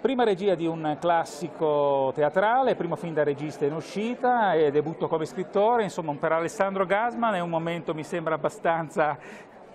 Prima regia di un classico teatrale, primo film da regista in uscita e debutto come scrittore, insomma per Alessandro Gasman è un momento mi sembra abbastanza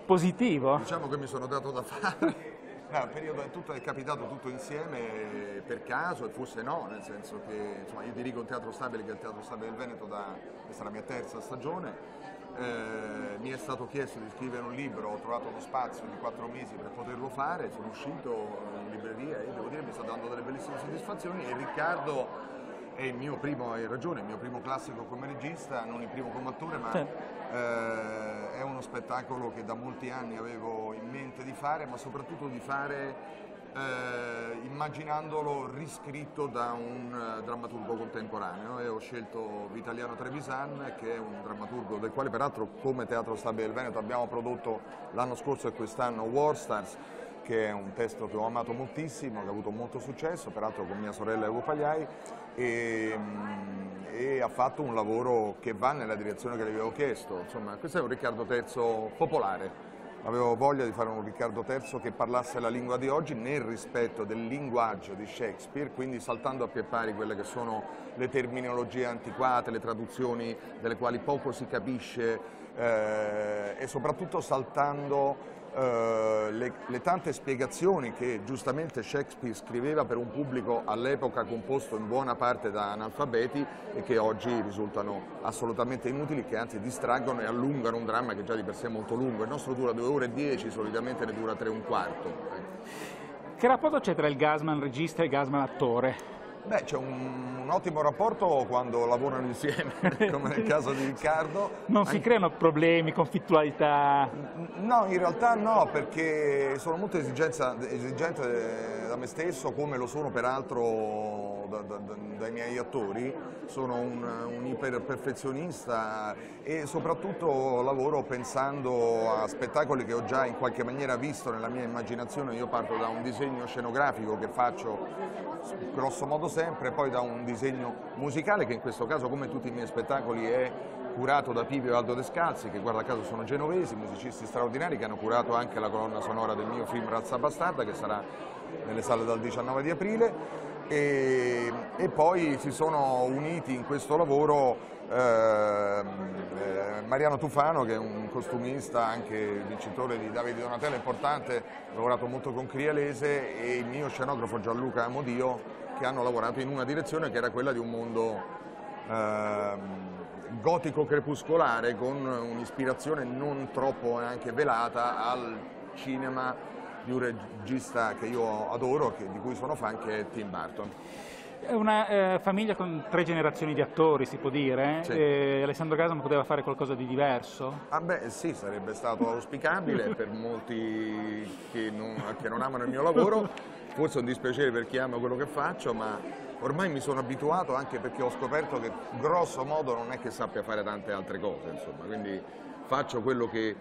positivo. Diciamo che mi sono dato da fare. No, il periodo è, tutto, è capitato tutto insieme per caso e forse no, nel senso che insomma, io dirigo un teatro stabile che è il Teatro Stabile del Veneto da questa è la mia terza stagione. Eh, mi è stato chiesto di scrivere un libro, ho trovato uno spazio di quattro mesi per poterlo fare, sono uscito in libreria e devo dire mi sta dando delle bellissime soddisfazioni e Riccardo è il mio primo, hai ragione, il mio primo classico come regista, non il primo come attore, ma sì. eh, è uno spettacolo che da molti anni avevo in mente di fare, ma soprattutto di fare eh, immaginandolo riscritto da un uh, drammaturgo contemporaneo e ho scelto Vitaliano Trevisan che è un drammaturgo del quale peraltro come Teatro Stabile del Veneto abbiamo prodotto l'anno scorso e quest'anno War Stars che è un testo che ho amato moltissimo, che ha avuto molto successo, peraltro con mia sorella Evo Pagliai, e, mm, e, ha fatto un lavoro che va nella direzione che le avevo chiesto. Insomma, questo è un Riccardo III popolare. Avevo voglia di fare un Riccardo III che parlasse la lingua di oggi nel rispetto del linguaggio di Shakespeare, quindi saltando a pie pari quelle che sono le terminologie antiquate, le traduzioni delle quali poco si capisce eh, e soprattutto saltando eh, le, le, tante spiegazioni che giustamente Shakespeare scriveva per un pubblico all'epoca composto in buona parte da analfabeti e che oggi risultano assolutamente inutili, che anzi distraggono e allungano un dramma che già di per sé è molto lungo. Il nostro dura 2 ore e 10, solitamente ne dura 3 e un quarto. Che rapporto c'è tra il Gasman regista e il Gasman attore? Beh, c'è un, un, ottimo rapporto quando lavorano insieme, come nel caso di Riccardo. Non si creano problemi, conflittualità? No, in realtà no, perché sono molto esigente da me stesso, come lo sono peraltro da, da, da, dai miei attori. Sono un, un iperperfezionista e soprattutto lavoro pensando a spettacoli che ho già in qualche maniera visto nella mia immaginazione. Io parto da un disegno scenografico che faccio grosso modo sempre, poi da un disegno musicale che in questo caso come tutti i miei spettacoli è curato da Pipio e Aldo Descalzi che guarda caso sono genovesi, musicisti straordinari che hanno curato anche la colonna sonora del mio film Razza Bastarda che sarà nelle sale dal 19 di aprile e, e poi si sono uniti in questo lavoro eh, eh, Mariano Tufano che è un costumista, anche vincitore di Davide Donatello importante, ha lavorato molto con Crialese e il mio scenografo Gianluca Amodio che hanno lavorato in una direzione che era quella di un mondo eh, gotico crepuscolare con un'ispirazione non troppo neanche velata al cinema di un regista che io adoro, che, di cui sono fan, che è Tim Burton. È una eh, famiglia con tre generazioni di attori, si può dire. Sì. Eh, Alessandro Gasman poteva fare qualcosa di diverso? Ah beh, sì, sarebbe stato auspicabile per molti che non, che non amano il mio lavoro. Forse è un dispiacere per chi ama quello che faccio, ma ormai mi sono abituato anche perché ho scoperto che grosso modo non è che sappia fare tante altre cose, insomma. quindi faccio quello che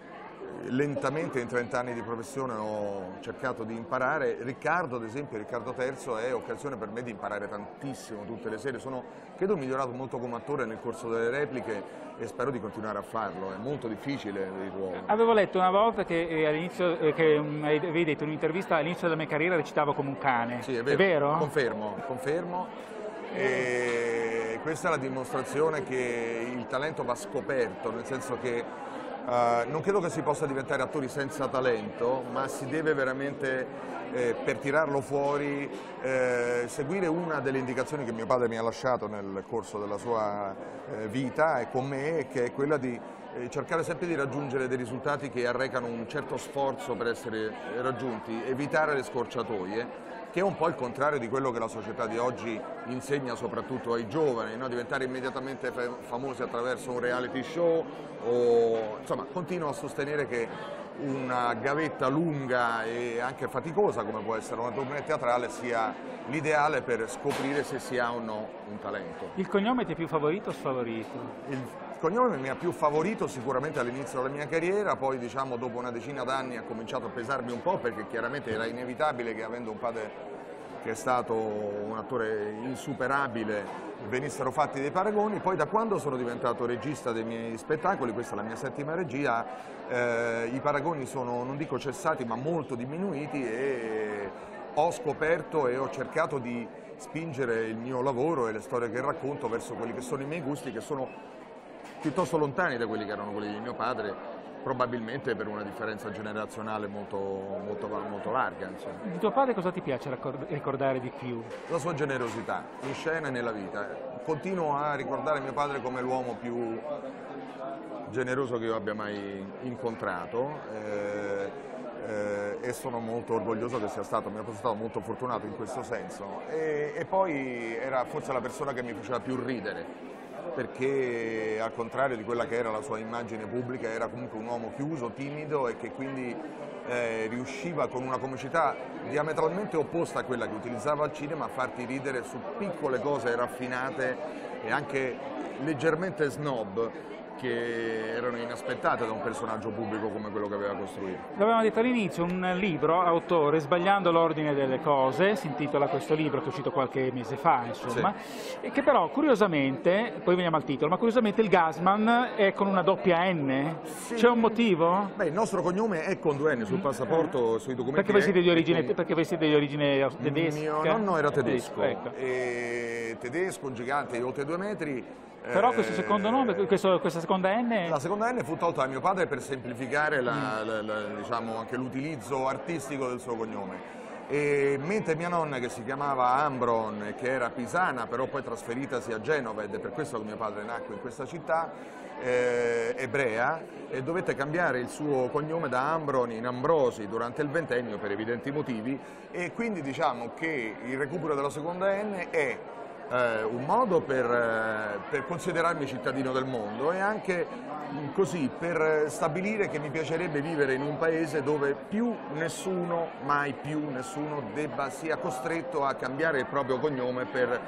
lentamente in 30 anni di professione ho cercato di imparare. Riccardo, ad esempio, Riccardo Terzo è occasione per me di imparare tantissimo tutte le sere. Sono, credo, migliorato molto come attore nel corso delle repliche e spero di continuare a farlo. È molto difficile il ruolo. Avevo letto una volta che eh, all'inizio, eh, che mm, avevi detto in un'intervista all'inizio della mia carriera recitavo come un cane. Sì, è vero. È vero? Confermo, confermo. E questa è la dimostrazione che il talento va scoperto, nel senso che Uh, non credo che si possa diventare attori senza talento, ma si deve veramente, eh, per tirarlo fuori, eh, seguire una delle indicazioni che mio padre mi ha lasciato nel corso della sua eh, vita e con me, che è quella di eh, cercare sempre di raggiungere dei risultati che arrecano un certo sforzo per essere raggiunti, evitare le scorciatoie che è un po' il contrario di quello che la società di oggi insegna soprattutto ai giovani, no? diventare immediatamente famosi attraverso un reality show o insomma continuo a sostenere che una gavetta lunga e anche faticosa come può essere una tournée teatrale sia l'ideale per scoprire se si ha o no un talento. Il cognome ti è più favorito o sfavorito? Il cognome mi ha più favorito sicuramente all'inizio della mia carriera, poi diciamo dopo una decina d'anni ha cominciato a pesarmi un po' perché chiaramente era inevitabile che avendo un padre che è stato un attore insuperabile venissero fatti dei paragoni, poi da quando sono diventato regista dei miei spettacoli, questa è la mia settima regia, eh, i paragoni sono non dico cessati ma molto diminuiti e ho scoperto e ho cercato di spingere il mio lavoro e le storie che racconto verso quelli che sono i miei gusti, che sono piuttosto lontani da quelli che erano quelli di mio padre, probabilmente per una differenza generazionale molto, molto, molto larga. Insomma. Di tuo padre cosa ti piace ricordare di più? La sua generosità, in scena e nella vita. Continuo a ricordare mio padre come l'uomo più generoso che io abbia mai incontrato. Eh, eh, e sono molto orgoglioso che sia stato, mi sono stato molto fortunato in questo senso. E, e poi era forse la persona che mi faceva più ridere perché al contrario di quella che era la sua immagine pubblica era comunque un uomo chiuso, timido e che quindi eh, riusciva con una comicità diametralmente opposta a quella che utilizzava al cinema a farti ridere su piccole cose raffinate e anche leggermente snob che erano inaspettate da un personaggio pubblico come quello che aveva costruito. L'avevamo detto all'inizio, un libro, autore, Sbagliando l'ordine delle cose, si intitola questo libro che è uscito qualche mese fa, insomma, sì. e che però curiosamente, poi veniamo al titolo, ma curiosamente il Gasman è con una doppia N, sì. c'è un motivo? Beh, il nostro cognome è con due N sul passaporto, eh. sui documenti. Perché voi siete di origine, con... perché voi siete di origine tedesca? Mio nonno era tedesco, tedesco, ecco. tedesco, un gigante di oltre due metri, però questo secondo nome, questo, questa seconda N? La seconda N fu tolta da mio padre per semplificare mm. diciamo, l'utilizzo diciamo, artistico del suo cognome. E mentre mia nonna che si chiamava Ambron, che era pisana, però poi trasferitasi a Genova ed è per questo che mio padre nacque in questa città, eh, ebrea, e dovette cambiare il suo cognome da Ambron in Ambrosi durante il ventennio per evidenti motivi e quindi diciamo che il recupero della seconda N è eh, un modo per, eh, per, considerarmi cittadino del mondo e anche mm, così per stabilire che mi piacerebbe vivere in un paese dove più nessuno, mai più nessuno, debba, sia costretto a cambiare il proprio cognome per,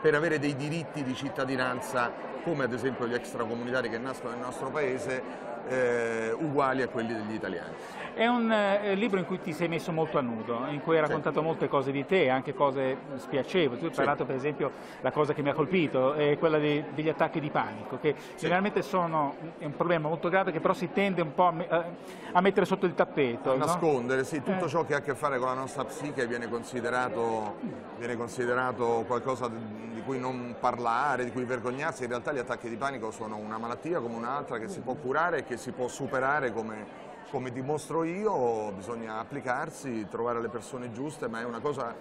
per avere dei diritti di cittadinanza come ad esempio gli extracomunitari che nascono nel nostro paese eh, uguali a quelli degli italiani. È un eh, libro in cui ti sei messo molto a nudo, in cui hai raccontato sì. molte cose di te, anche cose spiacevoli. Tu hai sì. parlato per esempio, la cosa che mi ha colpito è quella di, degli attacchi di panico, che sì. generalmente sono un problema molto grave che però si tende un po' a, a, a mettere sotto il tappeto. A no? nascondere, sì, tutto eh. ciò che ha a che fare con la nostra psiche viene considerato, viene considerato qualcosa di cui non parlare, di cui vergognarsi, in realtà gli attacchi di panico sono una malattia come un'altra che si può curare e che si può superare come, come dimostro io, bisogna applicarsi, trovare le persone giuste, ma è una cosa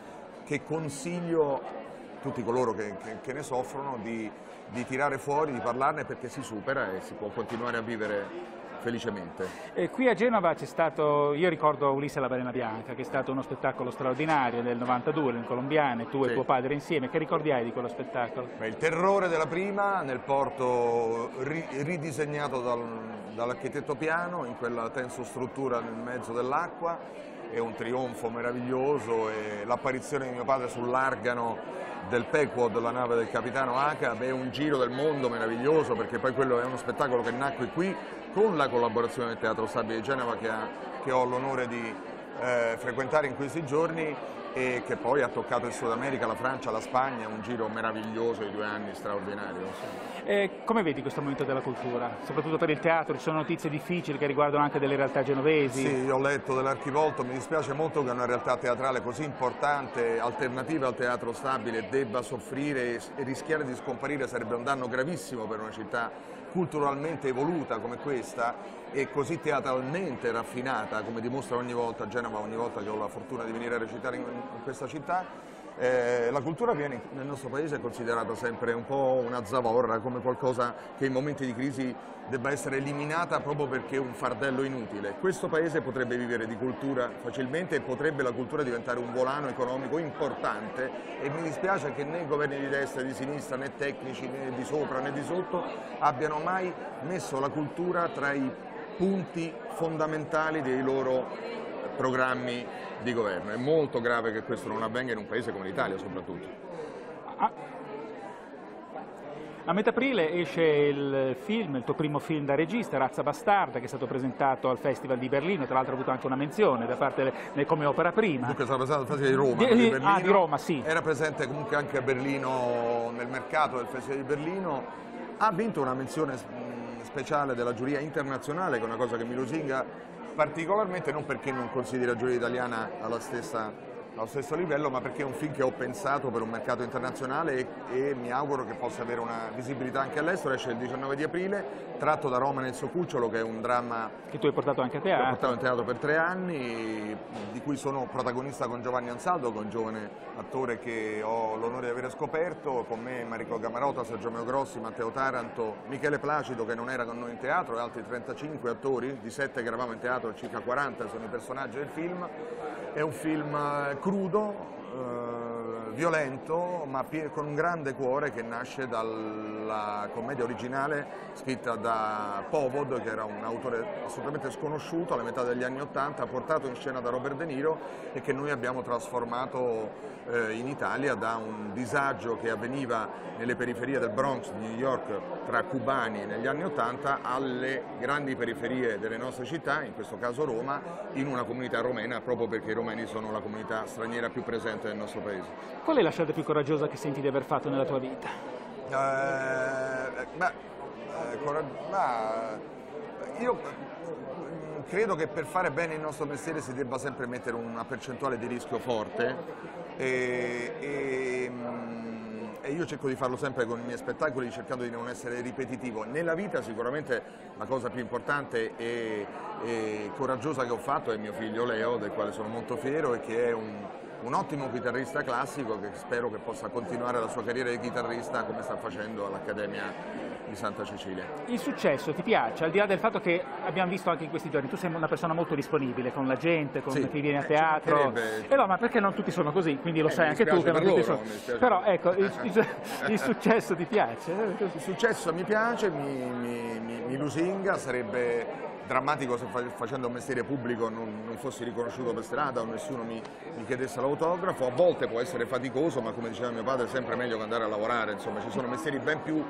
che consiglio a tutti coloro che, che, che ne soffrono di, di tirare fuori, di parlarne perché si supera e si può continuare a vivere felicemente. E qui a Genova c'è stato, io ricordo Ulisse la balena bianca, che è stato uno spettacolo straordinario nel 92, in Colombiane, tu sì. e tuo padre insieme, che ricordi hai di quello spettacolo? Beh, il terrore della prima nel porto ri ridisegnato dal, dall'architetto Piano, in quella tensostruttura nel mezzo dell'acqua, è un trionfo meraviglioso e l'apparizione di mio padre sull'argano del Pequod, la nave del capitano Acab, è un giro del mondo meraviglioso perché poi quello è uno spettacolo che nacque qui con la collaborazione del Teatro Stabile di Genova che, ha, che ho l'onore di eh, frequentare in questi giorni e che poi ha toccato il Sud America, la Francia, la Spagna, un giro meraviglioso di due anni, straordinario. Eh, come vedi questo momento della cultura? Soprattutto per il teatro, ci sono notizie difficili che riguardano anche delle realtà genovesi? Sì, ho letto dell'Archivolto, mi dispiace molto che una realtà teatrale così importante, alternativa al teatro stabile, debba soffrire e rischiare di scomparire, sarebbe un danno gravissimo per una città culturalmente evoluta come questa e così teatralmente raffinata come dimostra ogni volta Genova, ogni volta che ho la fortuna di venire a recitare in, in questa città, eh, la cultura viene nel nostro paese considerata sempre un po' una zavorra, come qualcosa che in momenti di crisi debba essere eliminata proprio perché è un fardello inutile. Questo paese potrebbe vivere di cultura facilmente e potrebbe la cultura diventare un volano economico importante e mi dispiace che né governi di destra, di sinistra, né tecnici, né di sopra né di sotto abbiano mai messo la cultura tra i punti fondamentali dei loro programmi di governo. È molto grave che questo non avvenga in un paese come l'Italia soprattutto. A metà aprile esce il film, il tuo primo film da regista, Razza Bastarda, che è stato presentato al Festival di Berlino, tra l'altro ha avuto anche una menzione da parte del, come opera prima. Dunque sarà presentato al Festival di Roma, di, di, Berlino. Ah, di Roma, sì. Era presente comunque anche a Berlino, nel mercato del Festival di Berlino. Ha vinto una menzione speciale della giuria internazionale, che è una cosa che mi lusinga particolarmente, non perché non consideri la giuria italiana alla stessa allo stesso livello, ma perché è un film che ho pensato per un mercato internazionale e, e mi auguro che possa avere una visibilità anche all'estero, esce il 19 di aprile, tratto da Roma nel suo cucciolo, che è un dramma che tu hai portato anche a teatro. Ho portato in teatro per tre anni, di cui sono protagonista con Giovanni Ansaldo, che è un giovane attore che ho l'onore di aver scoperto, con me Marico Gamarota, Sergio Meo Grossi, Matteo Taranto, Michele Placido che non era con noi in teatro e altri 35 attori, di 7 che eravamo in teatro, circa 40 sono i personaggi del film. È un film crudo, eh, violento, ma con un grande cuore che nasce dalla commedia originale scritta da Povod, che era un autore assolutamente sconosciuto alla metà degli anni Ottanta, portato in scena da Robert De Niro e che noi abbiamo trasformato eh, in Italia da un disagio che avveniva nelle periferie del Bronx di New York tra cubani negli anni Ottanta alle grandi periferie delle nostre città, in questo caso Roma, in una comunità romena proprio perché i romeni sono la comunità straniera più presente nel nostro paese. Qual è la scelta più coraggiosa che senti di aver fatto nella tua vita? Eh, beh, eh, ma io credo che per fare bene il nostro mestiere si debba sempre mettere una percentuale di rischio forte e, e, mm, e, io cerco di farlo sempre con i miei spettacoli cercando di non essere ripetitivo. Nella vita sicuramente la cosa più importante e, e coraggiosa che ho fatto è mio figlio Leo, del quale sono molto fiero e che è un, un ottimo chitarrista classico che spero che possa continuare la sua carriera di chitarrista come sta facendo all'Accademia di Santa Cecilia. Il successo ti piace, al di là del fatto che abbiamo visto anche in questi giorni, tu sei una persona molto disponibile con la gente, con sì. chi viene a teatro. Eh no, ma perché non tutti sono così? Quindi lo eh, sai anche tu che non tutti sono. Però ecco, il, il, il, successo ti piace? Il successo mi piace, mi, mi, mi, mi lusinga, sarebbe drammatico se facendo un mestiere pubblico non, non, fossi riconosciuto per strada o nessuno mi, mi, chiedesse l'autografo, a volte può essere faticoso ma come diceva mio padre è sempre meglio che andare a lavorare, insomma ci sono mestieri ben più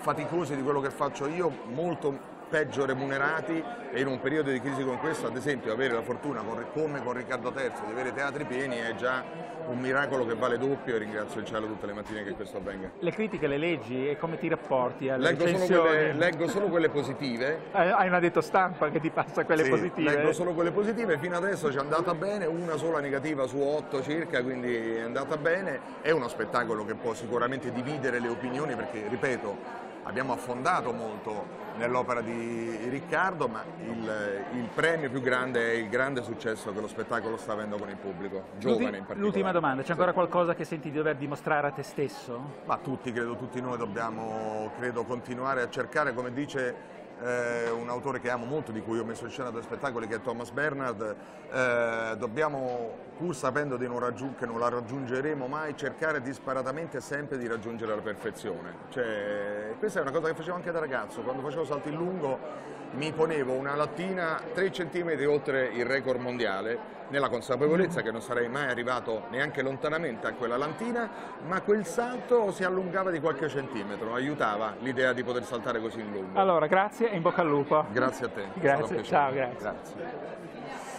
faticosi di quello che faccio io, molto peggio remunerati e in un periodo di crisi come questo, ad esempio, avere la fortuna come con Riccardo III di avere teatri pieni è già un miracolo che vale doppio e ringrazio il cielo tutte le mattine che questo avvenga. Le critiche le leggi e come ti rapporti alle leggo solo, quelle, leggo solo quelle positive. Eh, hai un addetto stampa che ti passa quelle sì, positive? leggo solo quelle positive, fino adesso ci è andata bene, una sola negativa su otto circa, quindi è andata bene. È uno spettacolo che può sicuramente dividere le opinioni perché, ripeto, abbiamo affondato molto nell'opera di Riccardo, ma il, il, premio più grande è il grande successo che lo spettacolo sta avendo con il pubblico, giovane in particolare. L'ultima domanda, c'è ancora qualcosa che senti di dover dimostrare a te stesso? Ma tutti, credo, tutti noi dobbiamo credo, continuare a cercare, come dice eh, un autore che amo molto, di cui ho messo in scena due spettacoli, che è Thomas Bernard, eh, dobbiamo, pur sapendo non che non la raggiungeremo mai, cercare disparatamente sempre di raggiungere la perfezione. Cioè, questa è una cosa che facevo anche da ragazzo, quando facevo salti in lungo mi ponevo una lattina 3 cm oltre il record mondiale, nella consapevolezza che non sarei mai arrivato neanche lontanamente a quella lantina, ma quel salto si allungava di qualche centimetro, aiutava l'idea di poter saltare così in lungo. Allora, grazie e in bocca al lupo. Grazie a te. Grazie, ciao, grazie. grazie.